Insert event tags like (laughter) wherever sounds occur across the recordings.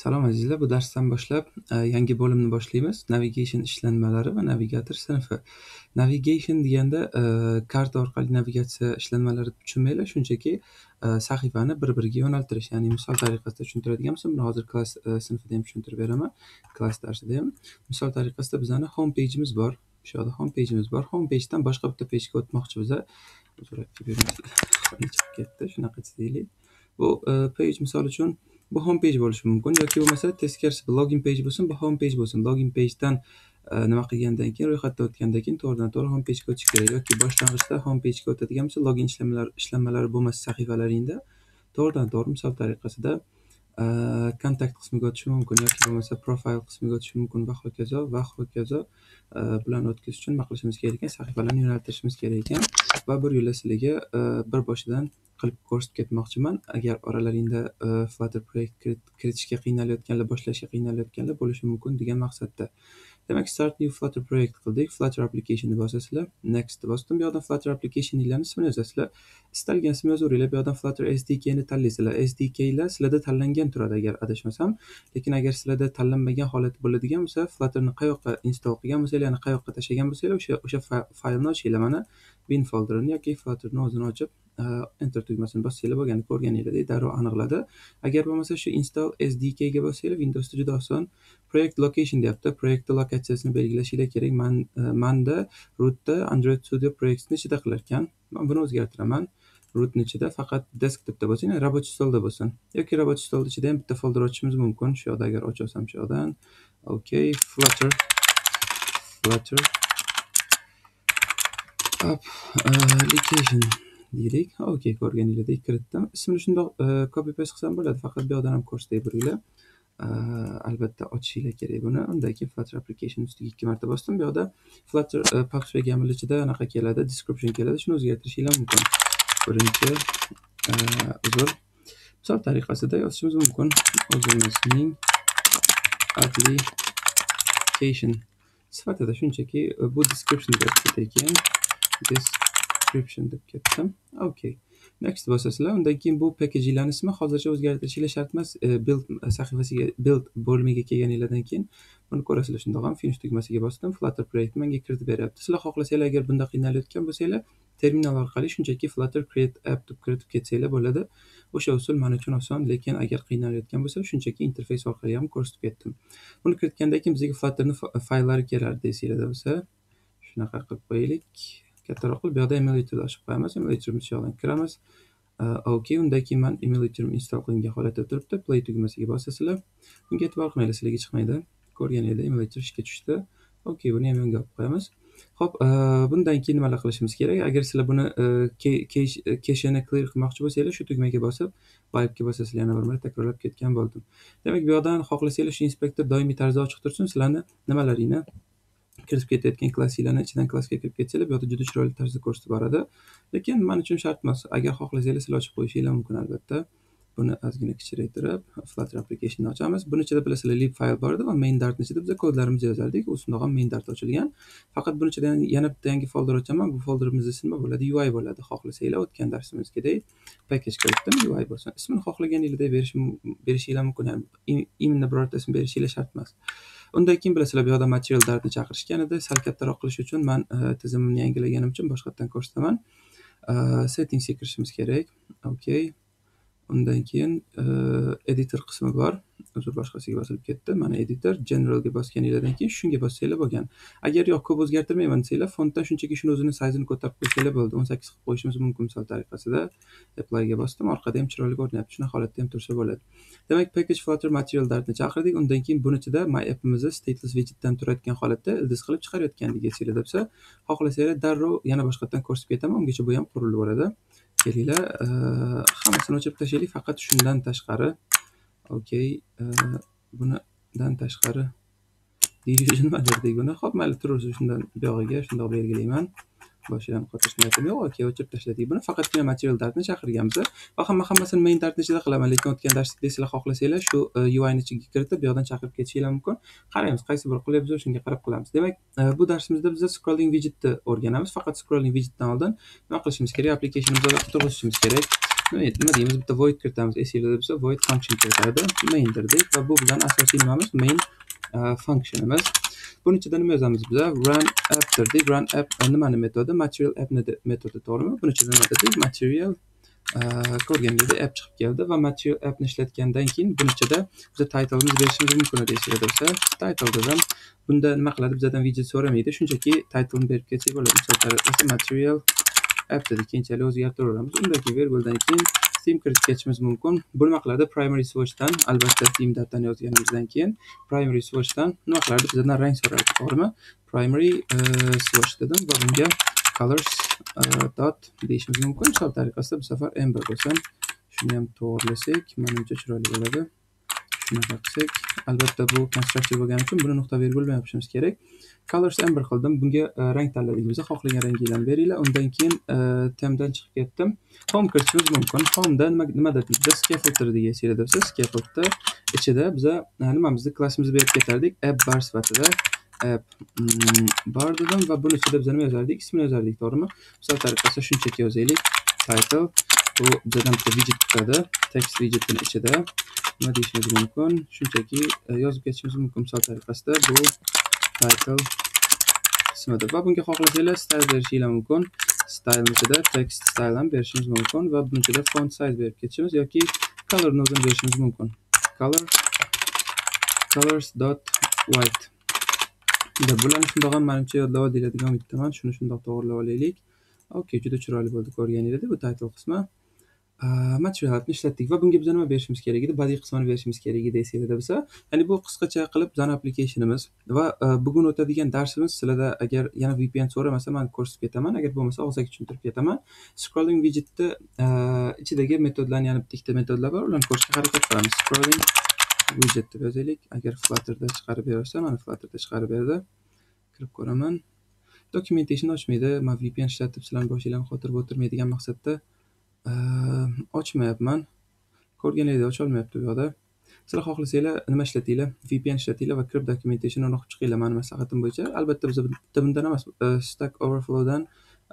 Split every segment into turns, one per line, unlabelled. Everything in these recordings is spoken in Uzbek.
Salom azizlar, bu darsdan boshlab e, yangi bo'limni boshlaymiz. Navigation ishlanmalari va navigator sinfi. Navigation deganda e, karta orqali navigatsiya ishlanmalari tushunmanglar, shunchaki e, sahifani bir-biriga yo'naltirish, ya'ni misol tariqasida tushuntiradigan bo'lsam, buni hozir klass sinfida ham tushuntirib beraman, klass darsida ham. Misol tariqasida bizani home page'imiz bor. O'sha yoqda home page'imiz bor. Home page'dan boshqa bitta page'ga o'tmoqchi bo'lsa, Suratga ketdi, shunaqa deylik. Bu page misol uchun bu home page bo'lishi mumkin yoki bo'lmasa teskarisi login page bo'lsin bu home page bo'lsin. Login pagedan e, nima qilgandan keyin ro'yxatdan o'tgandan keyin to'g'ridan to'g'ri home pagega o'tish kerak yoki boshlang'ichda home pagega o'tadigan bo'lsa login ishlanmalari bo'lmasa sahifalaringda to'g'ridan to'g'ri misol tariqasida kontakt qismiga o'tishi mumkin yoki bo'lmasa profile qismiga o'tishi mumkin va hokazo va hokazo bilan bularni o'tkazish uchun nima qilishimiz kerak ekan sahifalarni yo'naltirishimiz kerak ekan va bir yo'la sizlarga bir boshidan qilib ko'rsatib ketmoqchiman agar oralaringda flutter proyekt kiritishga qiynalayotganlar boshlashga qiynalayotganlar bo'lishi mumkin degan maqsadda demak start new flutter project qildik. Flutter applicationni bosasizlar. Next bosdim. Bu yerdan flutter applicationinglarni ismini yozasizlar. Istalgan ismni yozaveringlar bu yoqdan flutter sdkni tanlaysizlar. Sdklar sizlarda tanlangan turadi agar adashmasam. Lekin agar sizlarda tanlanmagan holat bo'ladigan bo'lsa flutterni qayoqqa install qilgan bo'lsanglar ya'ni qayoqqa tashlagan bo'lsanglar o'sha o'sha faylni ochinglar mana. Bin folderini yoki flutterni o'zini ochib e, enter tugmasini bossanglar bo'lgani ko'rganinglardek darrov aniqladi. Agar bo'lmasa shu install sdk ga bossanglar windowsda juda oson. Project location deyapti. Proyektni lokatsiyasini belgilashinglar kerak. Man e, manda rootda android studio proyektni ichida qilar ekan man buni o'zgartiraman. Rootni ichida faqat desktopda bo'lsin ya'ni рабочий stolda bo'lsin. Yoki рабочий stolni ichida ham bitta folder ochishimiz mumkin. Shu yoqda agar ochsam shu yoqdan. Okay flutter. Flutter. Hop, eh, location deylik okey ko'rganinglardek kiritdim. Ismini shundoq eh, copy paste qilsam bo'ladi faqat bu yoqdan ham ko'rsatay biringlar eh, albatta ochishinglar kerak buni. Undan keyin flutter application ustiga ikki marta bosdim. Bu yoqda flutter e, YAML ichida anaqa keladi description keladi. Shuni o'zgartirishinglar mumkin. Birinchi uzr. Misol tariqasida yozishimiz mumkin. O'zimizning application sifatida shunchaki bu description deb ekan description deb ketdim. Okay. Next bosasizlar. Undan keyin bu packaginglarni ismi hozircha o'zgartirishinglar shart emas. E, build sahifasiga build bo'limiga kelganinglardan keyin buni ko'rasizlar. Shundoq ham finish tugmasiga bosdim. Flutter proyekti menga kiritib beryapti. Sizlar xohlasanglar agar bunda qiynalayotgan bo'lsanglar terminal orqali shunchaki flutter create app deb kiritib ketsanglar bo'ladi. O'sha usul man uchun oson lekin agar qiynalayotgan bo'lsa shunchaki interfeys orqali ham ko'rsatib ketdim. Buni kiritgandan keyin bizga flutterni fayllari kelardi esinglarda bo'lsa shunaqa qilib qo'yaylik. Kattaroq qilib bu yoqda emulatorni ochib qo'yamiz emulatorimiz shu yoqdan kiramiz. Ok undan keyin man emulatorim install qilingan holatda turibdi. Play tugmasiga bosasizlar. Bunga e'tibor qilmanglar sizlarga chiqmaydi ko'rganinglar emulator ishga tushdi. Ok buni ham yonga olib qo'yamiz. Ho'p bundan keyin nimalar qilishimiz kerak? Agar sizlar buni keshini clear qilmoqchi bo'lsanglar shu tugmaga bosib vibega bosasizlar yana bir marta takrorlab ketgan bo'ldim. Demak bu yoqdan xohlasanglar shu inspektor doimiy tarzda ochiq tursin. Sizlarni nimalaringni kirib ketayotgan klassinglarni ichidan klassga kirib ketsanglar bu yoqda juda chiroyli tarzda ko'rsatib boradi. Lekin man uchun shart emas. Agar xohlasanglar sizlar ochib qo'yishinglar mumkin albatta. Buni ozgina kichraytirib flutter applicationni ochamiz. Buni ichida bilasizlar lib fayl bor edi va main dartni ichida biz kodlarimizni yozardik. U shundoq ham main dart ochilgan. Faqat buni ichida yana bitta yangi folder ochaman. Bu folderimizni ismi bo'ladi ui bo'ladi. Xohlasanglar o'tgan darsimizgidek package kiritdim ui bo'lsin. Ismini xohlaganinglardek berishinglar mumkin. Именно birorta ism berishinglar shart emas. Undan keyin bilasizlar bu yoqda materiallarni chaqirishgan edi sal kattaroq qilish uchun man e, tizimimni yangilaganim uchun boshqatdan ko'rsataman. E, settingsga kirishimiz kerak. Okey undan keyin editor qismi bor. Uzr boshqasiga bosilib ketdi. Mana editor generalga bosganinglardan keyin shunga bossanglar bo'lgan. Agar yo'q ko'p o'zgartirmayman desanglar fontdan shunchaki shuni o'zini sayzini ko'tarib qo'ysanglar bo'ldi. O'n sakkiz qilib qo'yishimiz mumkin misol tariqasida. Applyga bosdim. Orqada ham chiroyli ko'rinyapti. Shunaqa holatda ham tursa bo'ladi. Demak package flutter material dartni chaqirdik. Undan keyin buni ichida my appimizni stateless widgetdan turayotgan holatda ildiz qilib chiqarayotgandik esinglarda bo'lsa xohlasanglar darrov yana boshqatdan ko'rsatib ketaman. Ungacha bu ham qurilib kelinglar. Hammasini o'chirib tashlaylik. Faqat shundan tashqari okey bunidan tashqari (laughs) deyish nimadir buni ho'p mayli turaversin shundan buyog'iga shundoq belgilayman. Boshidan qotish niyatim yo'q. Okey o'chirib tashladik buni. Faqatgina material dartni chaqirganmiz. Va hamma hammasini main dartni ichida qilaman lekin o'tgan darslikda sizlar xohlasanglar shu e, uini ichiga kiritib bu yoqdan chaqirib ketishinglar mumkin. Qaraymiz qaysi biri qulay bo'lsa shunga qarab qilamiz. Demak e, bu darsimizda biz scrolling widgetni o'rganamiz. Faqat scrolling widgetdan oldin nima qilishimiz kerak? Applicationimizni turg'izishimiz kerak. Nima deymiz? Bitta void kiritamiz. Esinglarda bo'lsa void function kiritadi. Main dirdik va bu bizani asosiy nimamiz? Main E, functionimiz buni ichida nima yozamiz biza run app dedik run app e, nimani metodi material app metodi to'g'rimi buni ichida nima dedik material e, ko'rganingizdek app chiqib keldi va material appni ishlatgandan keyin buni ichida biza titlemiz berishimiz mumkin edi esinglarda bo'lsa title dedim. Bunda nima qiladi? Bizdan widget so'ramaydi. Shunchaki titlni berib ketsak bo'ladi. Misol material app dedik keyinchalik o'zgartiraveramiz. Undan keyin verbaldan keyin theme kiritib ketishimiz mumkin. Bu nima qiladi primary swatchdan albatta theme datani yozganimizdan keyin primary swatchdan nima bizdan rang so'raydi to'g'rimi primary e, swatch dedim va bunga colors e, dot deyishimiz mumkin. Misol tariqasida bu safar amber bo'lsin. Shuni ham to'g'irlasak manimcha chiroyli bo'ladi. Shunaqa qilsak albatta bu konstruktiv bo'lgani uchun buni nuqta vergul bilan yopishimiz kerak. Colors amber qildim bunga e, rang tanladik xohlagan ranginglarni beringlar. Undan keyin e, temdan chiqib ketdim. Home kiritishimiz mumkin. Homda nima nima dedik biza scaffold degan esinglarda bo'lsa scaffoldda ichida biza e, nimamizni klassimizni berib ketardik? App bar sifatida. App mm, bar dedim va buni ichida biza nima yozardik? Ismini yozardik to'g'rimi? Misol tariqasida shunchaki yozaylik. Title. Bu bizadan bitta widget chiqadi text widgetini ichida nima deyishimiz mumkin shunchaki e, yozib ketishimiz mumkin misol tariqasida bu title qismida va bunga xohlasanglar style berishinglar mumkin style ichida text style ham berishimiz mumkin va buni ichida font size berib ketishimiz yoki colorni o'zini berishimiz mumkin color colors dot white. Bularni shundoq ham manimcha yodlab olinglar umiddaman shuni shundoq to'g'irlab olaylik okey juda chiroyli bo'ldi ko'rganingizdek bu title qismi materialni ishlatdik va bunga biz nima berishimiz kerak edi? Badiiy qismini berishimiz kerak edi esinglarda bo'lsa ya'ni bu qisqacha qilib zan applicationimiz va e, bugun o'tadigan darsimiz sizlarda agar yana vpn so'ramasa man ko'rsatib ketaman agar bo'lmasa og'zaki tushuntirib ketaman. Scrolling widgetni e, ichidagi metodlarni yana bitta ikkita metodlar bor ularni ko'rishga harakat qilamiz. Scrolling widget deb yozaylik agar flutterda chiqarib bersa mana flutterda chiqarib berdi. Kirib ko'raman. Documentation ochmaydi man vpn ishlatib sizlarni boshinglarni qotirib o'tirmaydigan maqsadda Ehm, ochmayapman. Ko'rganingizdek ocholmayapti bu yoqda sizlar xohlasanglar nima ishlatinglar? Vpn ishlatinglar va kirib documentationni o'qib chiqinglar mani maslahatim bo'yicha. Albatta biz bitta bundan emas e, stack overflowdan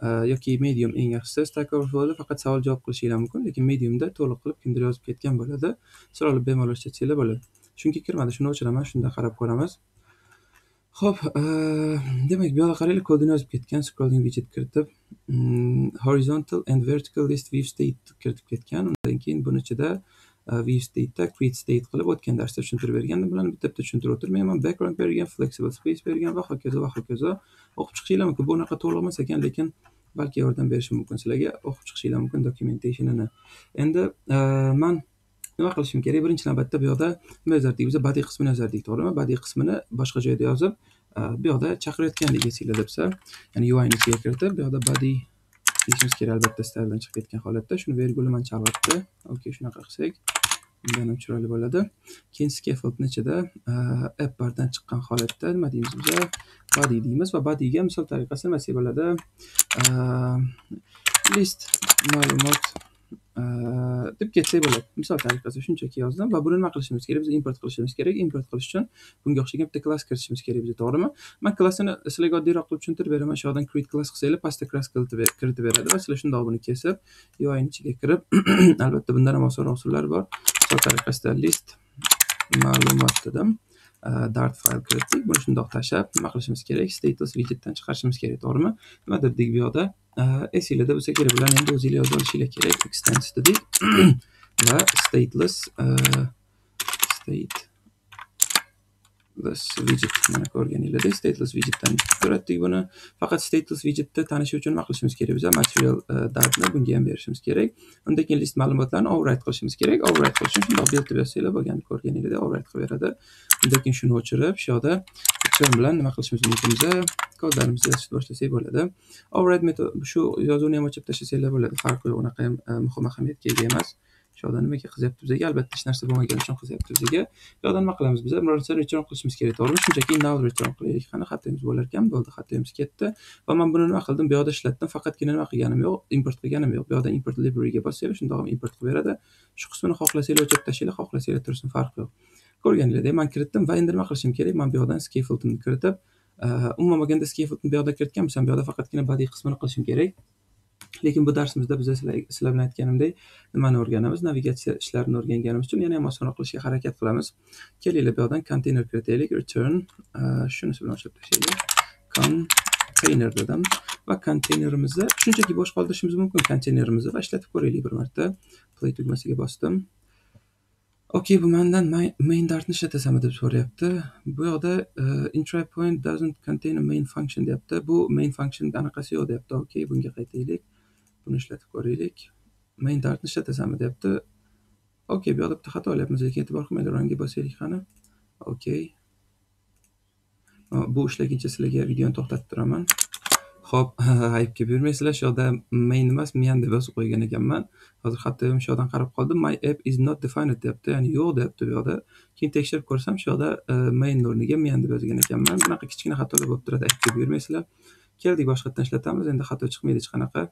e, yoki medium eng yaxshisi stack overflowda faqat savol javob qilishinglar mumkin lekin mediumda to'liq qilib kimdir yozib ketgan bo'ladi. Sizlar olib bemalol ishlatsanglar bo'ladi. Chunki kirmadi shuni o'chiraman shunda qarab ko'ramiz. Xo'p, e, demak bu yoqda qaranglar kodini yozib ketgan, scrolling widget kiritib, horizontal and vertical list view state kiritib ketgan. Undan keyin buni ichida e, view state'da create state qilib o'tgan darsda tushuntirib bergandim. Bularni bitta-bitta tushuntirib o'tirmayman. Background bergan, flexible space bergan va hokazo va hokazo. O'qib chiqishinglar mumkin. Bu unaqa to'liq emas ekan, lekin balki yordam berishi mumkin sizlarga. O'qib chiqishinglar mumkin documentationini. Endi e, man nima qilishim kerak birinchi navbatda bu yoqda nima yozardik biza badiiy qismini yozardik to'g'rimi badiiy qismini boshqa joyda yozib Э, bu yoqda chaqirayotgandek esinglarda debsa ya'ni uini ichiga kiritib bu yoqda body deyishimiz kerak albatta styledan chiqib ketgan holatda. Shuni vergulni man chalg'itdi okey shunaqa qilsak undan ham chiroyli bo'ladi. Keyin scaffoldni ichida e, app bardan chiqqan holatda nima deymiz biza body deymiz va bodyga misol tariqasida nima desak bo'ladi? E, list ma'lumot deb ketsak bo'ladi. Misol tariqasida shunchaki yozdim va buni nima qilishimiz kerak? Biz import qilishimiz kerak. Import qilish uchun bunga o'xshagan bitta klass kiritishimiz kerak bizga to'g'rimi? Man klassini sizlarga oddiyroq qilib tushuntirib beraman. Shu yoqdan create class qilsanglar pastda klass kiritib beradi va sizlar shundoq buni kesib uini ichiga kirib (clears throat) albatta bundan ham osonroq usullar bor. Misol tariqasida list ma'lumot dedim dart fayl kiritdik buni shundoq tashlab nima qilishimiz kerak? Status widgetdan chiqarishimiz kerak to'g'rimi? Nima dedik bu yoqda esinglarda bo'lsa kerak bularni endi o'zinglar yozib olishinglar kerak extends dedik va stateless state stateless widget mana ko'rganinglardek stateless widgetdan ko'ratdik buni faqat stateless widgetni tanish uchun nima qilishimiz kerak biza material datni bunga ham berishimiz kerak undan keyin list ma'lumotlarni override qilishimiz kerak override qilish uchun shundoq build deb yozsanglar bo'lgani ko'rganinglardek override qilib beradi undan keyin shuni o'chirib shu yoqda return bilan nima qilishimiz mumkin biza kodlarimizni yozishni boshlasak bo'ladi. Override metod shu yozuvni ham o'chirib tashlasanglar bo'ladi. Farqi yo'q unaqa ham e, muhim ahamiyatga ega emas. Shu yoqda nimaga qizyapti bizaga albatta hech narsa bo'lmagani uchun qizyapti bizaga bu yoqda nima qilamiz biza biror narsa return qilishimiz kerak to'g'rimi? Shunchaki null return qilaylik qani xatoyimiz bo'lar ekan bo'ldi xatoyimiz ketdi. Va man buni nima qildim? Bu yoqda ishlatdim faqatgina nima qilganim yo'q? Import qilganim yo'q. Bu yoqda import libraryga bossanglar shundoq ham import qilib beradi. Shu qismini xohlasanglar o'chirib tashlanglar xohlasanglar tursin farqi yo'q. Ko'rganinglardek man kiritdim va endi nima qilishim kerak. Man bu yoqdan scaffoldni kiritib eh, umuman olganda scaffoldni bu yoqda kiritgan bo'lsam bu yoqda faqatgina badiiy qismini qilishim kerak. Lekin bu darsimizda biz sizlar bilan aytganimdek nimani o'rganamiz? Navigatsiya ishlarini o'rganganimiz uchun yana ham osonroq qilishga harakat qilamiz. Kelinglar bu yoqdan konteyner kiritaylik return eh, shunisi bilan ochib tashlaylik konteyner dedim va konteynerimizni shunchaki bosh qoldirishimiz mumkin konteynerimizni va ishlatib ko'raylik bir marta. Play tugmasiga bosdim. Okay bu mandan main dartni ishlatasanmi deb so'rayapti bu yoqda e, intry point doesn't contain a main function deyapti bu main function anaqasi yo'q deyapti okay bunga qaytaylik buni ishlatib ko'raylik main dartni ishlatasanmi deyapti okay bu yoqda bitta xato olyapmiz lekin e'tibor qilmaydi ranga bosaylik qani okay bu ishlaguncha sizlarga videoni to'xtatib turaman ho'p (laughs) aybga buyurmaysizlar. Shu yoqda main emas men deb yozib qo'ygan ekanman. Hozir xato shu yoqdan qarab qoldim. My app is not defined deyapti ya'ni yo'q deyapti bu yoqda. Keyin tekshirib ko'rsam shu yoqda e, main o'rniga men deb yozgan ekanman. Bunaqa kichkina xatolar bo'lib turadi aybga buyurmaysizlar. Keldik boshqatdan ishlatamiz. Endi xato chiqmaydi hech qanaqa.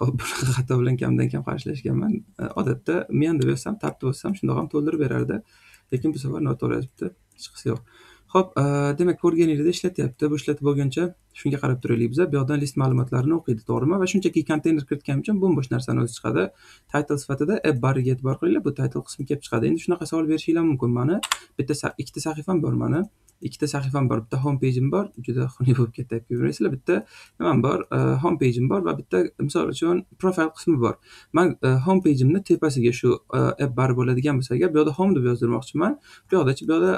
Ho'p (laughs) bunaqa xato bilan kamdan kam qarshilashganman. E, odatda men deb yozsam tartib yozsam shundoq ham to'ldirib berardi. Lekin bu safar noto'g'ri yozibdi. Hechqisi yo'q. Ho'p, e, demak ko'rganingizdek ishlatyapti. Bu ishlatib bo'lguncha shunga qarab turaylik biza. Bu yoqdan list ma'lumotlarini o'qiydi, to'g'rimi? Va shunchaki konteyner kiritganim uchun bo'm-bo'sh narsani o'zi chiqadi. Title sifatida app bariga e'tibor qilinglar. Bu title qismi kelib chiqadi. Endi shunaqa savol berishinglar mumkin. mani bitta ikkita sahifam bor mani ikkita sahifam bor bitta home pejim bor juda xunuk bo'lib ketdi ko'raverasizlar bitta nimam bor e, home pejim bor va bitta misol uchun profil qismi bor man e, home pejimni tepasiga shu e, app bar bo'ladigan bo'lsa agar bu yoqda home deb yozdirmoqchiman bu yoqdachi bu yoqda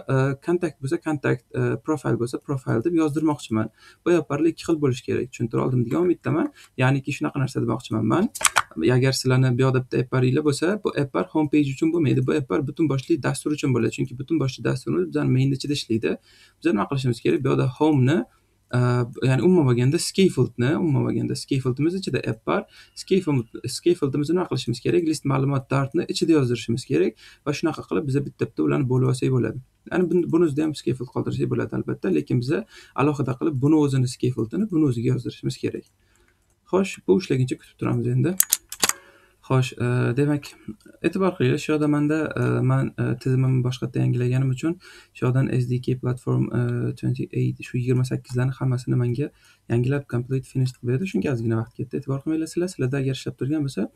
kontakt bo'lsa kontakt profil bo'lsa profil deb yozdirmoqchiman bu app ikki xil bo'lishi kerak. Tushuntira oldim degan umiddaman. Ya'niki shunaqa narsa demoqchiman man. Agar sizlarni bu yoqda bitta apparinglar bo'lsa bu app bar home page uchun bo'lmaydi. Bu app bar butun boshli dastur uchun bo'ladi. Chunki butun boshli dasturimiz bizani mainni ichida ishlaydi. Biz nima qilishimiz kerak? Bu yoqda homeni e, ya'ni umuman olganda scaffoldni umuman olganda scaffoldimiz ichida app bor scaffoldimizni nima qilishimiz kerak? List ma'lumot dartni ichida yozdirishimiz kerak va shunaqa qilib biza bitta bitta ularni bo'lib olsak bo'ladi. Ya'ni buni o'zida ham scaffold qoldirsak bo'ladi albatta lekin biza alohida qilib buni o'zini skefiltini buni o'ziga yozdirishimiz kerak. Xo'sh bu ishlaguncha kutib turamiz endi. Xo'sh, e, demak, e'tibor qilinglar, shu yoqda manda e, man e, tizimimni boshqatda yangilaganim uchun shu yoqdan SDK platform 28 shu 28 larni hammasini menga yangilab complete finish qilib berdi. Shunga ozgina vaqt ketdi. E'tibor qilmanglar sizlar. Sizlarda agar ishlab turgan bo'lsa,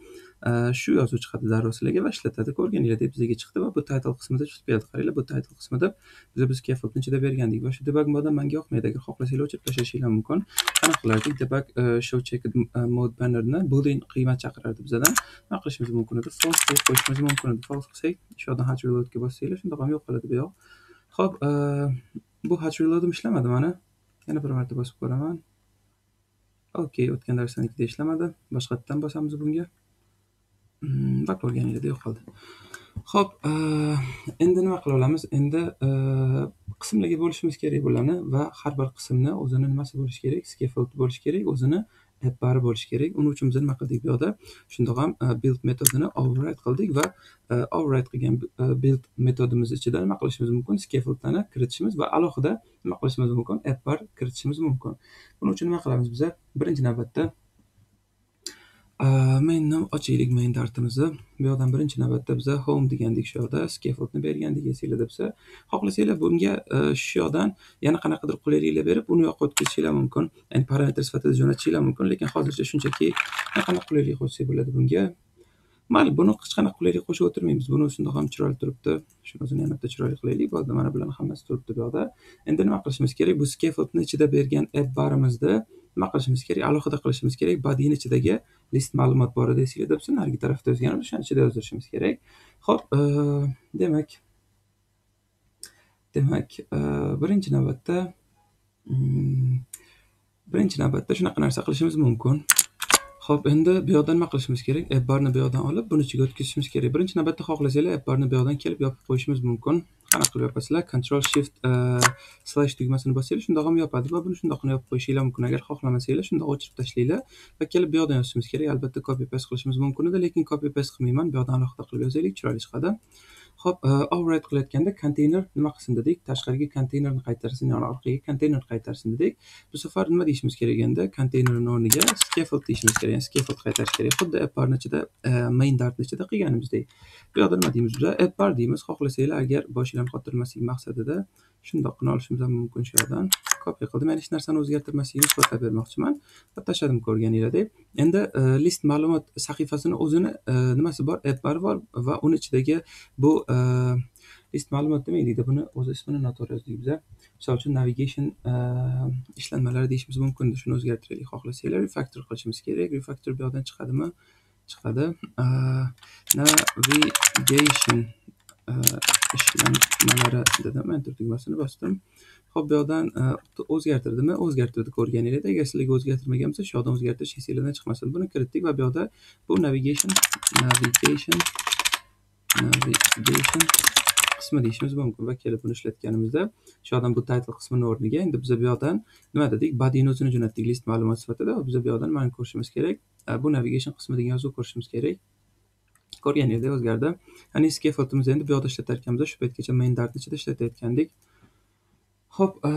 e, shu yozuv chiqadi darrov sizlarga va ishlatadi. Ko'rganinglardek bizga chiqdi va bu title qismida chiqib keldi. Qaranglar, bu title qismida biz biz keyfobni ichida bergandik va shu debug moddan menga yoqmaydi. Agar xohlasanglar o'chirib tashlashingiz mumkin. Qanaqa qilardik? Debug e, show checked mode bannerni boolean qiymat chaqirardi bizdan. nima qilishimiz mumkin edi false deb qo'yishimiz mumkin edi false qilsak shu yoqdan hatch reloadga bossanglar shundoq ham yo'q qiladi bu yoq ho'p e, bu hatch reloadim ishlamadi mana yana bir marta bosib ko'raman okey o'tgan darsdanikida ishlamadi. Boshqatdan bosamiz bunga. Mm, va ko'rganinglardek yo'qoldi. Ho'p e, endi nima qila olamiz? Endi e, qismlarga bo'lishimiz kerak bularni va har bir qismni o'zini nimasi bo'lishi kerak? Scaffold bo'lishi kerak o'zini bari bo'lishi kerak. Uning uchun biz nima qildik bu yoqda shundoq ham e, build metodini override qildik va e, override qilgan e, build metodimiz ichida nima qilishimiz mumkin? Scaffoldlarni kiritishimiz va alohida nima qilishimiz mumkin? App bar kiritishimiz mumkin. Buning uchun nima qilamiz biza? Birinchi navbatda mainni ochaylik main dartimizni bu yoqdan birinchi navbatda biza home degandik shu yoqda scaffoldni bergandik esinglarda bo'lsa xohlasanglar bunga shu yoqdan yana qanaqadir qulayliklar berib uni yoqqa o'tkazishinglar mumkin ya'ni parametr sifatida jo'natishinglar mumkin lekin hozircha shunchaki qanaqa qulaylik qo'shsak bo'ladi bunga mayli buni hech qanaqa qulaylik qo'shib o'tirmaymiz buni shundoq ham chiroyli turibdi shuni o'zini yana bitta chiroyli qilaylik bo'ldi mana bularni hammasi turibdi bu yoqda endi nima qilishimiz kerak bu scaffoldni ichida bergan app barimizni nima qilishimiz kerak alohida qilishimiz kerak bodyni ichidagi list ma'lumot bor edi esinglarda bo'lsa narigi tarafda yozganimiz o'shani ichida yozdirishimiz kerak ho'p e, demak demak e, birinchi navbatda mm, birinchi navbatda shunaqa narsa qilishimiz mumkin Xo'p, endi bu yoqdan nima qilishimiz kerak? App barni bu yoqdan olib, buni ichiga o'tkazishimiz kerak. Birinchi navbatda xohlasanglar, app barni bu yoqdan kelib yopib qo'yishimiz mumkin. Qanaqa qilib yopasizlar? Control shift e, slash tugmasini bossanglar shundoq ham yopadi va buni shundoqqina yopib qo'yishinglar mumkin. Agar xohlamasanglar shundoq o'chirib tashlanglar va kelib bu yoqdan yozishimiz kerak. Albatta copy paste qilishimiz mumkin edi lekin copy paste qilmayman. Bu yoqdan alohida qilib yozaylik. Chiroyli chiqadi. Xo'p, e, override qilayotganda konteyner nima qilsin dedik? Tashqariga konteynerni qaytarsin, ya'ni orqaga konteyner qaytarsin dedik. Bu safar nima deyishimiz kerak endi? Konteynerning o'rniga scaffold deyishimiz kerak, ya'ni scaffold qaytarish kerak. Xuddi apparni ichida, e, main dart ichida qilganimizdek. Bu yoqda nima deymiz biz? app'ar deymiz. Xohlasanglar agar boshinglarni qotirmaslik maqsadida shundoqqina olishimiz ham mumkin shu yoqdan. copy qildim. Ya'ni hech narsani o'zgartirmasligini isbotlab bermoqchiman. Va tashladim ko'rganingizdek endi e, list ma'lumot sahifasini o'zini e, nimasi bor? App bor va uni ichidagi bu e, list ma'lumot demaylikda buni o'zi ismini noto'g'ri yozdik biza. Misol uchun navigation e, ishlanmalari deyishimiz mumkin shuni o'zgartiraylik xohlasanglar. Refactor qilishimiz kerak. Refactor bu yoqdan chiqadimi? Chiqadi. E, navigation e, ishlanmalari dedim. Enter tugmasini bosdim. Ho'p bu yoqdan e, o'zgartirdimi? O'zgartirdi ko'rganinglarda agar sizlarga o'zgartirmagan bo'lsa shu yoqdan o'zgartirish esinglardan chiqmasin. Buni kiritdik va bu yoqda bu navigation navigation navigation qismi deyishimiz mumkin. Va kelib buni ishlatganimizda shu yoqdan bu title qismini o'rniga endi biz bu yoqdan nima dedik? Bodyni o'zini jo'natdik list ma'lumot sifatida. Va biz bu yoqdan mana ko'rishimiz kerak. E, bu navigation qismi degan yozuv ko'rishimiz kerak. Ko'rganingizdek o'zgardi. Ya'ni scaffoldimizni endi bu yoqda ishlatar ekanmiz shu paytgacha main dart ichida ishlatayotgandik. Ho'p e,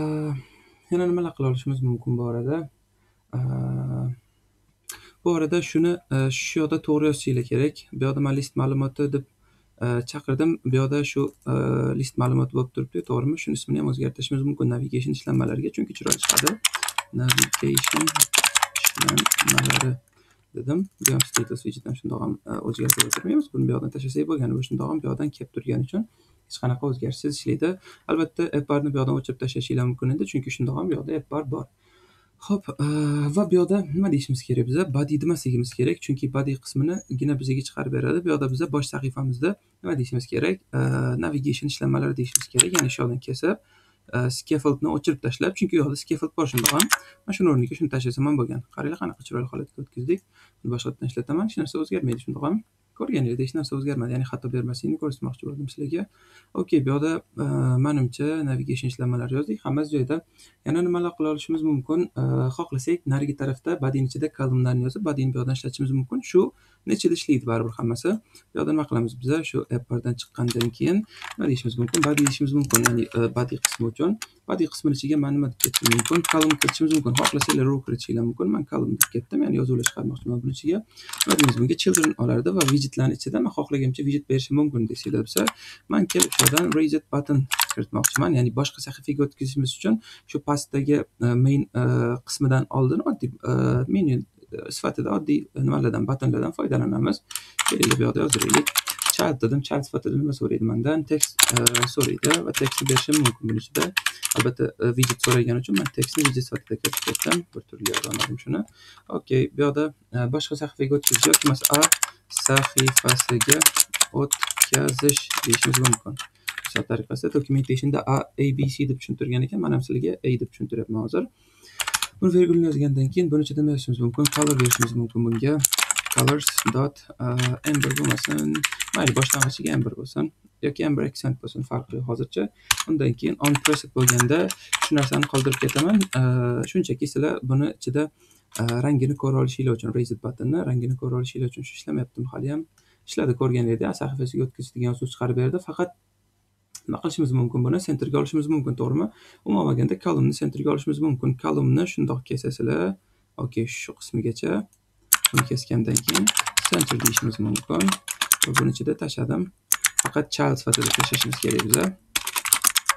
yana nimalar qila olishimiz mumkin bu orada? E, bu orada shuni e, shu yoqda to'g'ri yozishinglar kerak. Bu yoqda man list ma'lumoti deb chaqirdim. Bu yoqda shu list ma'lumoti bo'lib turibdi to'g'rimi? Shuni ismini ham o'zgartirishimiz mumkin navigation ishlanmalariga chunki chiroyli chiqadi. Navigation ishlanmalari. Dedim. Bu ham status widgetdan shundoq ham e, o'zgartirib o'tirmaymiz. Buni bu yoqdan tashlasak bo'lgani bu shundoq ham bu yoqdan kelib turgani uchun hech qanaqa o'zgarishsiz ishlaydi. Albatta appbarni bu yoqdan o'chirib tashlashinglar mumkin edi chunki shundoq ham bu yoqda appbar bor. Ho'p e, va bu yoqda nima deyishimiz kerak biza body demasligimiz kerak chunki body qisminigina bizga chiqarib beradi. Bu yoqda biza bosh sahifamizda nima deyishimiz kerak? E, navigation ishlanmalari deyishimiz kerak ya'ni shu yoqdan kesib scaffoldni o'chirib tashlab chunki u yoqda scaffold bor shundoq ham mana shuni o'rniga shuni tashlasam ham bo'lgan qaranglar qanaqa chiroyli holatga o'tkazdik boshqatdan ishlataman hech narsa o'zgarmaydi shundoqami ko'rgan ko'rganingizdek hech narsa o'zgarmadi ya'ni xato bermasligini ko'rsatmoqchi bo'ldim sizlarga okey bu yoqda e, manimcha navigation ishlanmalari yozdik. Hammasi joyida. Yana nimalar qila olishimiz mumkin? E, xohlasak narigi tarafda badin ichida kolumnlarni yozib bodyni bu yoqdan ishlatishimiz mumkin. Shu nechida ishlaydi baribir hammasi. Bu yoqda nima qilamiz biza? Shu appardan chiqqandan keyin nima deyishimiz mumkin? Badiy deyishimiz mumkin ya'ni e, badiy qismi uchun. Body qismini ichiga man nima deb ketishim mumkin. Kolumn kiritishimiz mumkin. Xohlasanglar row kiritishinglar mumkin. Man kolumn deb ketdim. Ya'ni yozuvlar chiqarmoqchiman buning ichiga. Nima deymiz bunga children olardi va widgetlarni ichida man xohlagancha widget berishim mumkin desanglar bo'lsa man kelib shu yerdan reset button kiritmoqchiman. Ya'ni boshqa sahifaga o'tkazishimiz uchun shu pastdagi e, main e, qismidan oldin oddiy e, menyu sifatida oddiy nimalardan batonlardan foydalanamiz. Keling bu yoqda yozdiraylik. Child dedim child sifatida nima so'raydi mandan tekst e, so'raydi va tekstni berishim mumkin buni ichida albatta widget e, so'ragani uchun man tekstni widget sifatida kiritib ketdim bir turli olmadim shuni okey bu yoqda e, boshqa sahifaga o'tkazish yoki bo'lmasa a sahifasiga o'tkazish deyishimiz mumkin misol tariqasida documentationda a abc deb tushuntirgan ekan man ham sizlarga a deb tushuntiryapman hozir buni virgulni yozgandan keyin buni ichida nima yozishimiz mumkin color berishimiz mumkin bunga colors dot uh, amber bo'lmasin mayli boshlang'ichiga amber bo'lsin yoki amber accent bo'lsin farqi yo'q hozircha. Undan keyin on preset bo'lganda shu narsani qoldirib ketaman. Uh, shunchaki sizlar buni ichida uh, rangini ko'ra olishinglar uchun reset buttonni rangini ko'ra olishinglar uchun shu ishlamayaptimi hali ham ishladi ko'rganingizdek sahifasiga o'tkazadigan yozuv chiqarib berdi. Faqat nima qilishimiz mumkin buni? Sentrga olishimiz mumkin to'g'rimi? Umuman olganda kolumni sentrga olishimiz mumkin. Kolumni shundoq kesasizlar. Okey shu qismigacha. Buni kesgandan keyin center deyishimiz mumkin. Va buni ichida tashladim. Faqat child sifatida tashlashimiz kerak biza.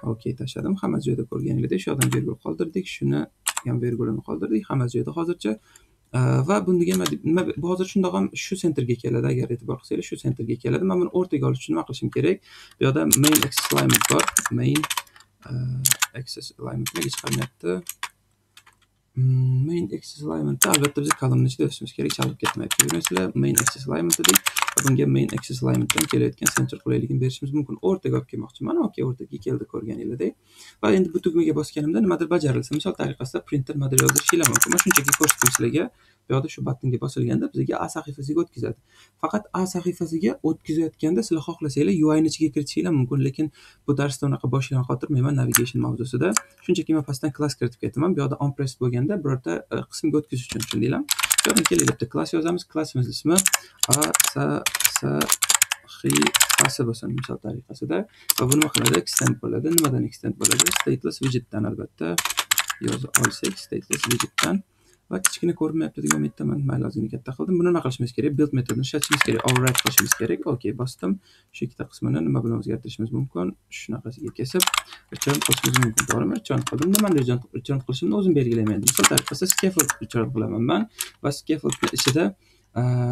Okey tashladim. Hamma joyda ko'rganingizdek shu yoqdan vergul qoldirdik. Shuni ham vergulini qoldirdik. Hamma joyda hozircha e, va bunga nima bu hozir shundoq ham shu sentrga keladi. Agar e'tibor qilsangiz shu sentrga keladi. Man buni o'rtaga olish uchun nima qilishim kerak? Bu yoqda main access alignment bor. Main e, access alignment nega chiqarmayapti main access alignment, da albatta bizni kolumna ichida o'smishga chaldib ketmaydi. Ko'ringizlar, main access alignmentda bunga main axis alignmentdan kelayotgan center qulayligini berishimiz mumkin. O'rtaga olib kelmoqchiman okey o'rtaga keldi ko'rganingizdek va endi bu tugmaga bosganimda nimadir bajarilsa misol tariqasida printer nimadir yozdirishinglar mumkin man shunchaki ko'rsatdim sizlarga bu yoqda shu battonga bosilganda bizga a sahifasiga o'tkazadi. Faqat a sahifasiga o'tkazayotganda sizlar xohlasanglar uini ichiga kiritishinglar mumkin. Lekin bu darsda unaqa boshlashga qotirmayman navigation mavzusida. Shunchaki man pastdan klass kiritib ketaman. Bu yoqda on press bo'lganda birorta e, qismga o'tkazish uchun tushundinglarmi bu yoqdan klass yozamiz klassimiz ismi a sahifasi bo'lsin misol tariqasida va bu nima qiladi extend bo'ladi. Nimadan extend bo'ladi? Stateless widgetdan albatta. Yozib olsak stateless widgetdan. Va kichkina ko'rinmayapti degan umiddaman mayli ozgina katta qildim. Buni nima qilishimiz kerak? Build metodini ishlatishimiz kerak override qilishimiz kerak. Okey bosdim. Shu ikkita qismini nima bilan o'zgartirishimiz mumkin? Shunaqasiga kesib return qilishimiz mumkin to'g'rimi? Return qildim. Nimani return qilishimni o'zim belgilayman misol tariqasida scaffold return qilaman man va scaffoldni ichida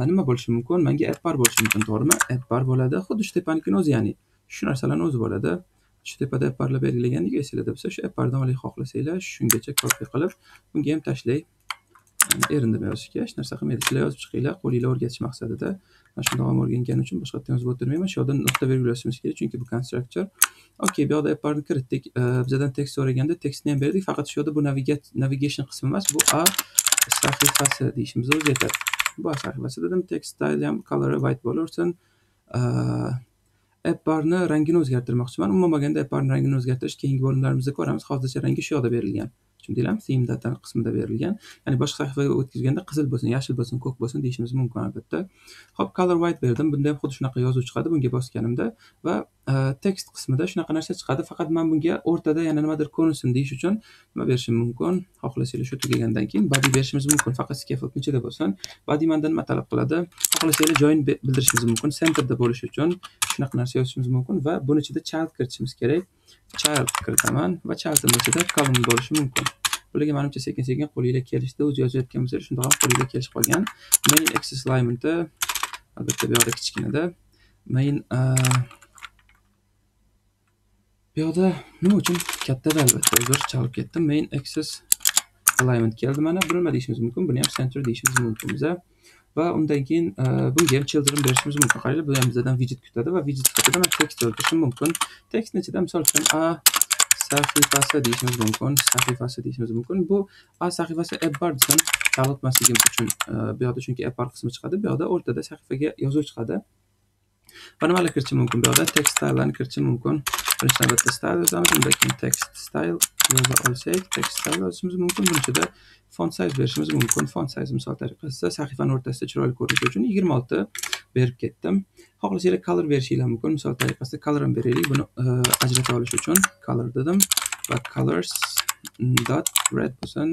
nima bo'lishi mumkin? Manga app bar bo'lishi mumkin to'g'rimi? App bar bo'ladi. Xuddi shu tepanikini o'zi ya'ni shu narsalarni o'zi bo'ladi. Shu tepada app barlar belgilagandik esinglarda bo'lsa shu app bardan olishni xohlasanglar shungacha kopi qilib bunga ham tashlay. Erindim yozishga hech narsa qilmaydi. Sizlar yozib chiqinglar qo'linglar o'rgatish maqsadida. Mana shundoq ham o'rgangani uchun boshqa yerdan yozib o'tirmayman shu yerda nuqta belgilashimiz kerak chunki bu constructor okey bu yoqda apparni kiritdik. Bizdan tekst so'raganda tekstni ham berdik. Faqat shu yerda bu navigation qismi emas bu a sahifasi deyishimiz o'zi yetadi bu a sahifasi dedim text style ham color white bo'laversin app barni rangini o'zgartirmoqchiman. Umuman olganda app barni rangini o'zgartirish keyingi bo'limlarimizda ko'ramiz. Hozircha rangi shu yoqda berilgan. Tushundinglarmi theme data qismida berilgan. Ya'ni boshqa sahifaga o'tkazganda qizil bo'lsin yashil bo'lsin ko'k bo'lsin deyishimiz mumkin albatta. Ho'p color white berdim. Bunda ham xuddi shunaqa yozuv chiqadi. Bunga bosganimda va e, tekst qismida shunaqa narsa chiqadi. Faqat man bunga o'rtada yana nimadir ko'rinsin deyish uchun nima berishim mumkin? Xohlasanglar shu tugagandan keyin body berishimiz mumkin. Faqat scaffold ichida bo'lsin. Body mandan nima talab qiladi? Xohlasanglar join bildirishimiz mumkin. Centerda bo'lishi uchun shunaqa narsa yozishimiz mumkin va buni ichida child kiritishimiz kerak. Child kiritaman va childni ichida column bo'lishi mumkin. Bularga manimcha sekin sekin qo'linglar kelishdi o'zi yozayotgan bo'lsanglar shundoq ham qo'linglar kelishib qolgan. Main access alignmentda albatta bu yoqda kichkinada main e, bu yoqda nima uchun? Kattada albatta. Uzr chalib ketdim. Main access alignment keldi mana. Bu nima deyishimiz mumkin. Buni ham center deyishimiz mumkin biza. Va undan keyin e, bunga ham children berishimiz mumkin. Qaranglar bu ham bizdan widget kutadi va widget sifatida man tekst yozishim mumkin. Tekstni ichida misol uchun a sahifasi deyishimiz mumkin sahifasi deyishimiz mumkin. Bu a sahifasi appbar desam chalg'itmasligim uchun e, bu yoqda chunki appbar qismi chiqadi bu yoqda o'rtada sahifaga yozuv chiqadi. Va nimalar kiritishim mumkin bu yoqda? Tekst stylelarni kiritishim mumkin. Birinchi navbatda style yozamiz undan keyin text style yoza olsak text style yozishimiz mumkin buni ichida font size berishimiz mumkin font size misol tariqasida sahifani o'rtasida chiroyli ko'rinishi uchun yigirma olti berib ketdim xohlasanglar color berishinglar mumkin misol tariqasida color ham beraylik buni e, ajrata olish uchun color dedim. Va colors dot red bo'lsin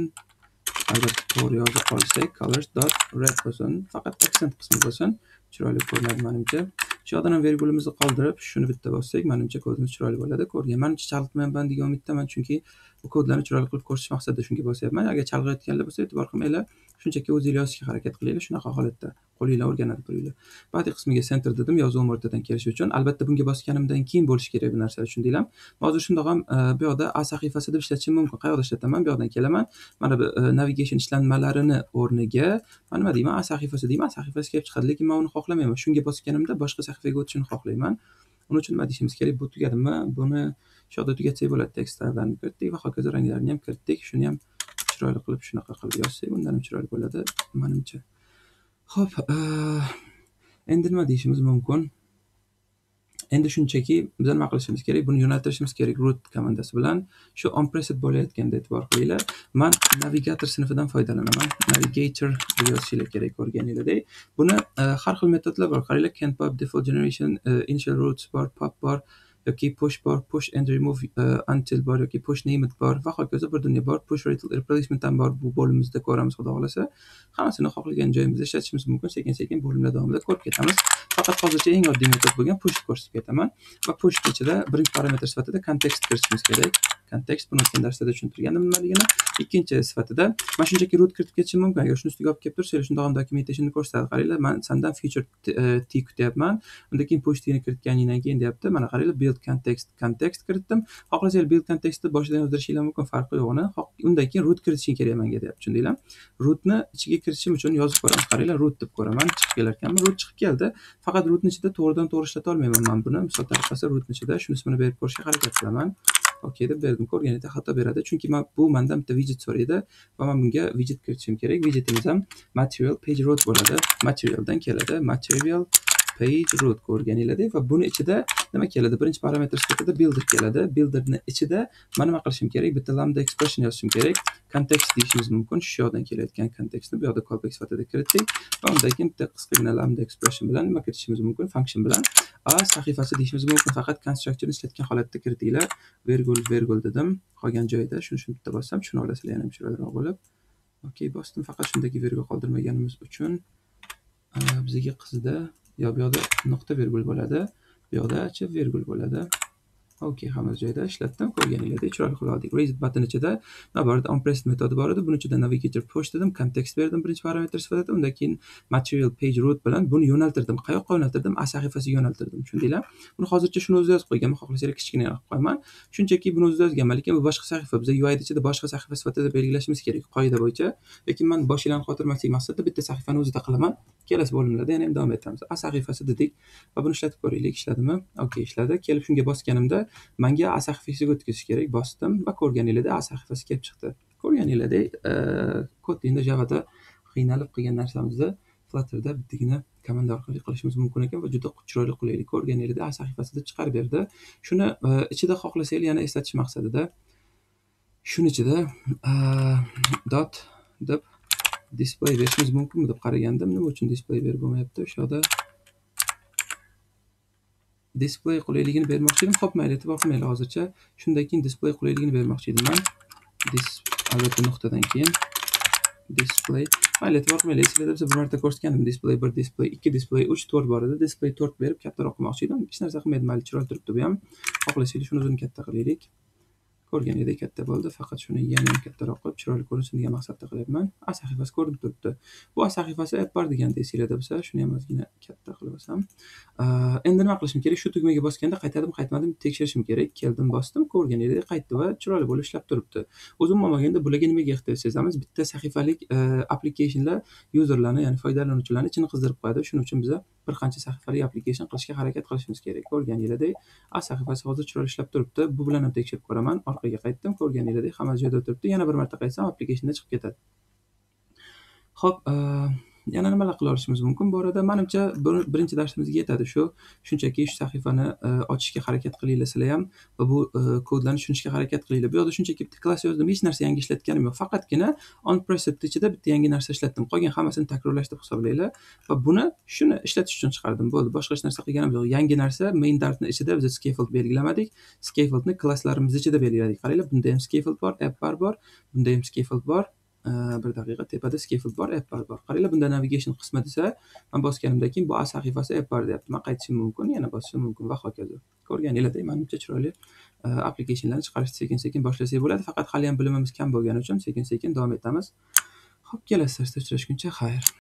agar to'g'ri yozib qolsak colors dot red bo'lsin faqat accent qismi bo'lsin chiroyli ko'rinadi menimcha. Shu yoqdan ham vergulimizni qoldirib shuni bitta bossak manimcha kodimiz chiroyli bo'ladi. Ko'rgan manimcha chalg'itmayman degan umiddaman chunki bu kodlarni chiroyli qilib ko'rsatish maqsadida shunga bosyapman. Agar chalg'iyotganlar bo'lsa e'tibor qilmanglar shunchaki o'zinglar yozishga harakat qilinglar. Shunaqa holatda qo'linglar o'rganadi turinglar. Body qismiga center dedim yozuv o'rtadan kelishi uchun. Albatta bunga bosganimdan keyin bo'lishi kerak bu narsalar tushundinglarmi hozir shundoq ham e, bu yoqda a sahifasi deb ishlatishim mumkin. Qayerda ishlataman? Bu yoqdan kelaman. Mana bu e, navigation ishlanmalarini o'rniga man nima deyman? A sahifasi deyman. A sahifasi kelib chiqadi lekin man uni xohlamayman. Shunga bosganimda boshqa sahifaga o'tishini xohlayman. Uning uchun nima deyishimiz kerak? Bu tugadimi? Buni shu yoqda tugatsak bo'ladi. Tekstlarni kiritdik va hokazo ranglarni ham kiritdik shuni ham chiroyli qilib shunaqa qilib yozsak undan ham chiroyli bo'ladi manimcha. Ho'p e, endi nima deyishimiz mumkin? Endi shunchaki biz nima qilishimiz kerak? Buni yo'naltirishimiz kerak root komandasi bilan. Shu on bo'layotganda e'tibor qilinglar. Man navigator sinfidan foydalanaman. Navigator deb yozishinglar kerak ko'rganinglardek buni e, har xil metodlar bor. Qaranglar can pop default generation e, initial roots bor pop bor. Yoki push bor push and remove uh, e, until bor yoki push named bor va hokazo bir dunyo bor push replacement ham bor bu bo'limimizda ko'ramiz xudo xohlasa. Hammasini xohlagan joyimizda ishlatishimiz mumkin sekin sekin bo'limlar davomida ko'rib ketamiz. Faqat hozircha eng oddiy metod bo'lgan pushni ko'rsatib ketaman. Va push ichida birinchi parametr sifatida kontekst kiritishimiz kerak. Kontekst buni o'tgan darslarda tushuntirgandim nimaligini. Ikkinchi sifatida man shunchaki root kiritib ketishim mumkin. Agar shuni ustiga olib kelib tursanglar shundoq ham dokumentationni ko'rsatadi. Qaranglar man sandan feature t e, kutyapman undan keyin push tni kiritganingdan keyin deyapti mana qaranglar build context kontekst kiritdim. Xohlasanglar build kontekstni boshidan yozdirishinglar mumkin farqi yo'q uni. Undan keyin root kiritishing kerak manga deyapti tushundinglarmi rootni ichiga kiritishim uchun yozib ko'raman qaranglar root deb ko'raman. Chiqib kelar ekanmi root chiqib keldi. Faqat rootni ichida to'g'ridan to'g'ri ishlata olmayman man buni. Misol tariqasida rootni ichida shuni ismini berib ko'rishga harakat qilaman. Okey deb berdim ko'rganingda xato beradi. Chunki man bu mandan bitta widget so'raydi va man bunga widget kiritishim kerak. Widgetimiz ham material page root bo'ladi. Materialdan keladi. Material page root ko'rganinglardek va buni ichida nima keladi? Birinchi parametr sifatida builder keladi. Builderni ichida man nima qilishim kerak? Bitta lambda expression yozishim kerak. Kontekst deyishimiz mumkin. Shu yoqdan kelayotgan kontekstni bu yoqda callback sifatida kiritdik va undan keyin bitta qisqagina lambda expression bilan nima kiritishimiz mumkin? Function bilan a sahifasi deyishimiz mumkin. Faqat constructorni ishlatgan holatda kiritinglar vergul vergul dedim. Qolgan joyida shuni shuni bitta bossam tushuna olasizlar yana chiroyliroq bo'lib. Okey bosdim. Faqat shundagi vergul qoldirmaganimiz uchun bizga qizda yo bu yoqda nuqta virgul bo'ladi. Bu yoqda chi virgul bo'ladi. Ok hammasi joyida ishlatdim ko'rganinglardek chiroyli qila oldik. Raise button ichida naborida onpress metodi bor edi. Buni ichida navigator push dedim kontekst berdim birinchi parametr sifatida. Undan keyin material page root bilan buni yo'naltirdim. Qayoqqa yo'naltirdim? A sahifasiga yo'naltirdim. Tushundinglar buni hozircha shuni o'zida yozib qo'yganman xohlasanglar kichkinaroq qilib qo'yaman shunchaki buni o'zida yozganman lekin bu boshqa sahifa. Biza uid ichida boshqa sahifa sifatida belgilashimiz kerak qoida bo'yicha. Lekin man boshinglarni xotirmaslik maqsadida bitta sahifani o'zida qilaman. Kelasi bo'limlarda yana ham davom etamiz. A sahifasi dedik va buni ishlatib ko'raylik. Ishladimi? Okey ishladi kelib shunga bosganimda manga a sahifasiga o'tkazish kerak. Bosdim va ko'rganinglarda a sahifasi kelib chiqdi. Ko'rganinglardek e, kotlingda javada qiynalib qilgan narsamizni flutterda bittagina komanda orqali qilishimiz mumkin ekan va juda chiroyli qulaylik ko'rganinglarda a sahifasida chiqarib berdi. Shuni e, ichida xohlasanglar yana eslatish maqsadida shuni ichida e, dot deb display berishimiz mumkinmi deb qaragandim nima uchun display berib bo'lmayapti? O'sha yoqda display qulayligini bermoqchi edim. Ho'p mayli e'tibor qilmanglar hozircha. Shundan keyin display qulayligini bermoqchi edim man albatta nuqtadan keyin display. Mayli e'tibor qilmaylik esinglarda bo'lsa bir marta ko'rsatgandim. Display bir display ikki display uch to'rt bor edi. Display to'rt berib kattaroq qilmoqchi edim. Hech narsa qilmaydi mayli chiroyli turibdi bu ham. Xohlasanglar shuni o'zini katta qilaylik. Ko'rganingdek katta bo'ldi. Faqat shuni yana kattaroq qilib chiroyli ko'rinsin degan maqsadda qilyapman. A sahifasi ko'rinib turibdi. Bu a sahifasi app bar deganda esinglarda bo'lsa shuni ham ozgina katta qilib olsam endi nima qilishim kerak? Shu tugmaga bosganda qaytadimi qaytmadim tekshirishim kerak. Keldim bosdim ko'rganingdek qaytdi va chiroyli bo'lib ishlab turibdi. O'zim umuman bularga nimaga ehtiyoj sezamiz? Bitta sahifalik e, applicationlar yuzerlarni ya'ni foydalanuvchilarni ichini qizdirib qo'yadi. Shuning uchun biza bir qancha sahifali application qilishga harakat qilishimiz kerak. Ko'rganinglardek a sahifasi hozir chiroyli ishlab turibdi. Bu bilan ham tekshirib ko'raman. Oxiriga qaytdim ko'rganinglardek hamma joyda turibdi yana bir marta qaytsam applicationdan chiqib ketadi. Ho'p yana nimalar qila olishimiz mumkin? Bu orada manimcha birinchi darsimizga yetadi. Shu shunchaki shu sahifani e, ochishga harakat qilinglar sizlar ham va bu e, kodlarni tushunishga harakat qilinglar. Bu yoqda shunchaki bitta klass yozdim. Hech narsa yangi ishlatganim yo'q. Faqatgina on preset ichida bitta yangi narsa ishlatdim. Qolgan hammasini takrorlash deb hisoblanglar va buni shuni ishlatish uchun chiqardim. Bo'ldi. Boshqa hech narsa qilganim yo'q. Yangi narsa main dartni ichida biz scaffold belgilamadik. Scaffoldni klasslarimiz ichida belgiladik. Qaranglar bunda ham scaffold bor app bar bor bunda ham scaffold bor. Bir daqiqa tepada scaffold bor app bar bor qaranglar bunda navigation qismi desa man bosganimdan keyin bu a sahifasi app bar deyapti man qaytishim mumkin yana bosishim mumkin va hokazo ko'rganinglardek manimcha chiroyli applicationlarni chiqarishni sekin sekin boshlasak bo'ladi faqat hali ham bilimimiz kam bo'lgani uchun sekin sekin davom etamiz ho'p kelasi darsda uchrashguncha xayr